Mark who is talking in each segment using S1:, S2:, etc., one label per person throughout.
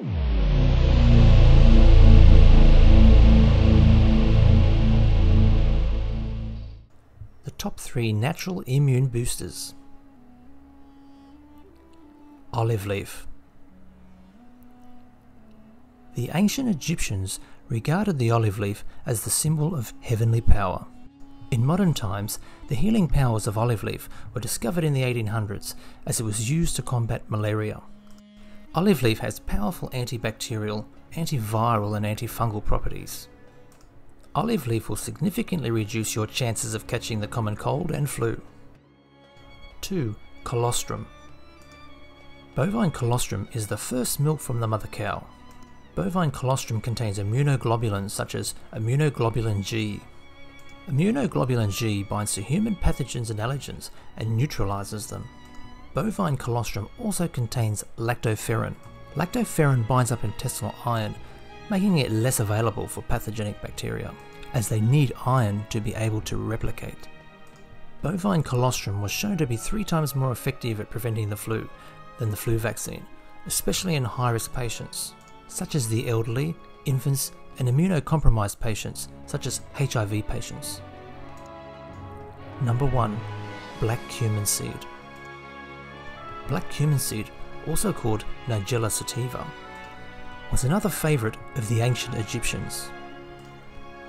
S1: The top three natural immune boosters. Olive leaf. The ancient Egyptians regarded the olive leaf as the symbol of heavenly power. In modern times, the healing powers of olive leaf were discovered in the 1800s as it was used to combat malaria. Olive leaf has powerful antibacterial, antiviral and antifungal properties. Olive leaf will significantly reduce your chances of catching the common cold and flu. 2. Colostrum. Bovine colostrum is the first milk from the mother cow. Bovine colostrum contains immunoglobulins such as immunoglobulin G. Immunoglobulin G binds to human pathogens and allergens and neutralizes them. Bovine colostrum also contains lactoferrin. Lactoferrin binds up intestinal iron, making it less available for pathogenic bacteria, as they need iron to be able to replicate. Bovine colostrum was shown to be three times more effective at preventing the flu than the flu vaccine, especially in high risk patients such as the elderly, infants, and immunocompromised patients, such as HIV patients. Number 1. Black cumin seed. Black cumin seed, also called Nigella sativa, was another favourite of the ancient Egyptians.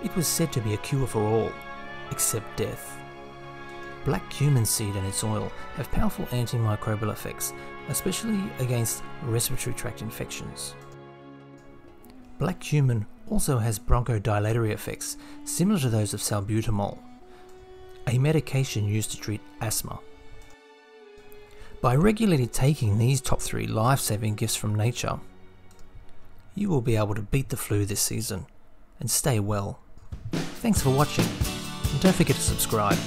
S1: It was said to be a cure for all, except death. Black cumin seed and its oil have powerful antimicrobial effects, especially against respiratory tract infections. Black cumin also has bronchodilatory effects similar to those of salbutamol, a medication used to treat asthma. By regularly taking these top three life-saving gifts from nature, you will be able to beat the flu this season and stay well. Thanks for watching and don't forget to subscribe.